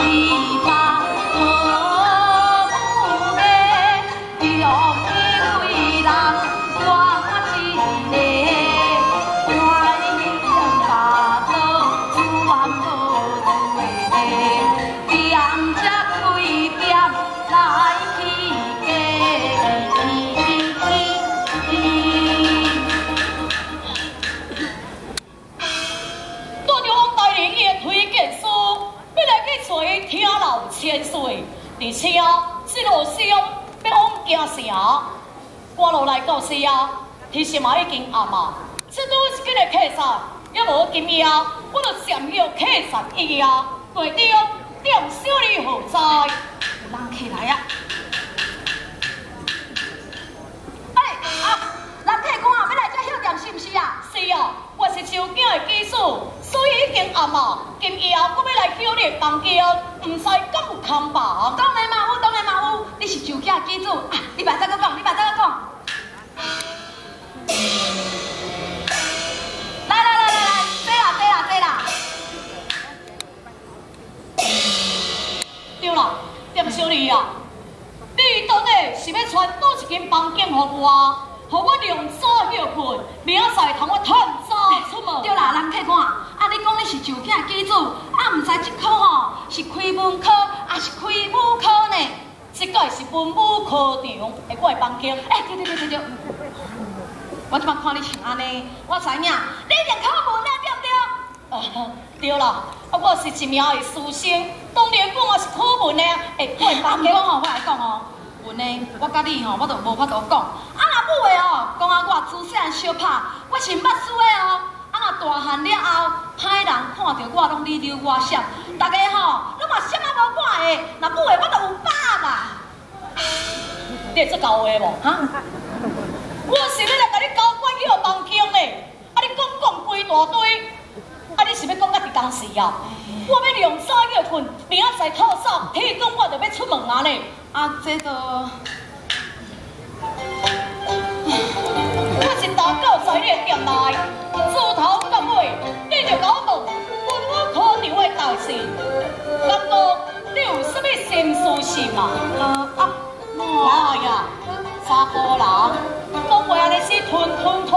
Maria. 提醒嘛已经暗嘛，这都是今个客栈，要无今夜我就想要客栈一夜，对着点小李何在？以后我要来休你房间，唔使咁有空房。当然嘛有，当然嘛有，你是收景的技术，啊，你别再搁讲，你别再搁讲。来来来来来，坐啦坐啦坐啦。对啦，店小二啊，你到底是要传多一间房间给我，给我用早休困，明仔同我趁早出门。对啦，人客看，你讲你是酒店机主，啊唔知即科吼是开文科，还是开武科呢？即个是文武科场，诶，我的房间。哎，对对对对对。我即摆看你像安尼，我知影，你一定考文啊，对不对？啊，对啦，啊，我是一名的书生，当然讲我是考文的，哎，我唔讲哦，我来讲哦，文的，我甲你吼，我都无法度讲。啊，若母的哦，讲啊，我自细小拍，我是捌输的哦。啊，若大汉了后，歹人看到我拢你溜我闪，大家吼，拢嘛什么无看的，若母的我都有把啦。你会做教话无？哈？我是要来甲你交关去互房间嘞，啊！你讲讲规大堆，啊！你是要讲到伫当时啊？我要两早要困，明仔载透早，天光我就要出门啊嘞！啊，这都，嘛？啊，哎呀，查甫人。讲话安尼是吞吞吐吐，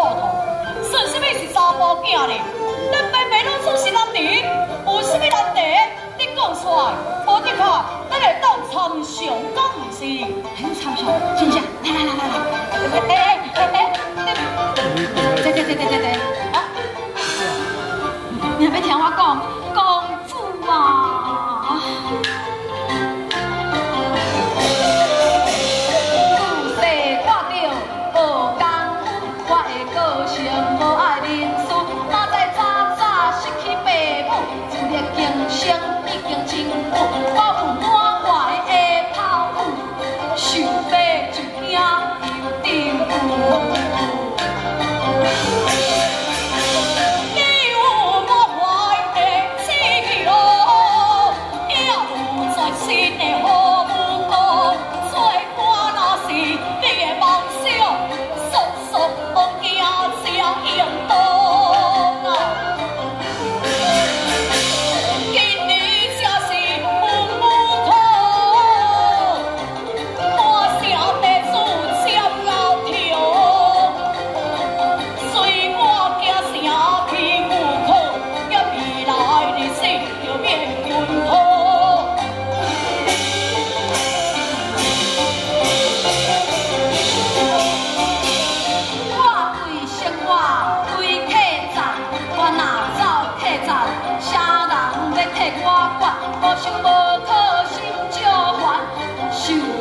算什么是查甫囝呢？咱白白拢出是男女，有什么难题？你讲出来，我的看，咱会当参详，敢唔是？很参详，个性无爱认输，哪知早早失去父母，自力生已经辛苦。我有满怀的抱负，想飞就飞又怎？你有的，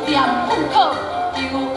点不可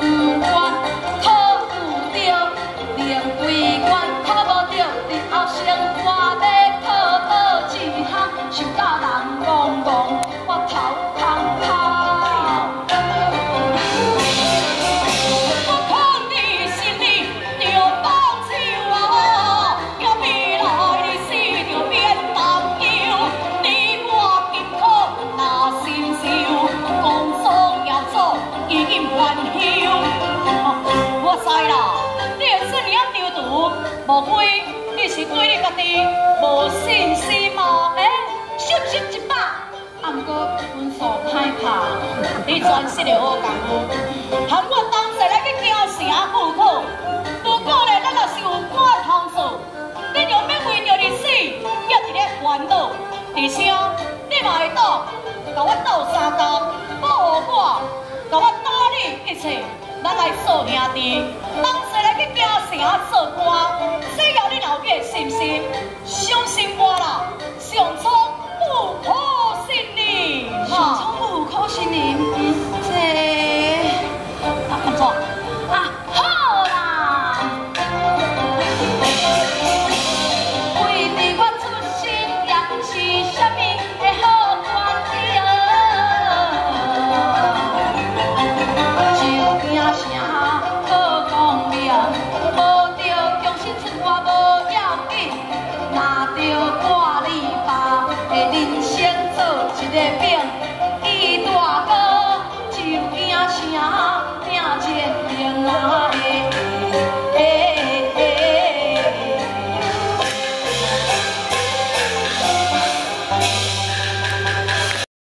莫非你是对你家己无信心吗？哎，信心一百，啊，毋过你全是个好功夫。含我当时来去京城赴考，不过咧，咱若是有看通数，你就免为着你死，一直咧烦恼。而且你嘛会当甲我斗三工，保护我，甲我打理一切，咱来做兄弟。去京城做官，只要你有这信心，相信我啦，上苍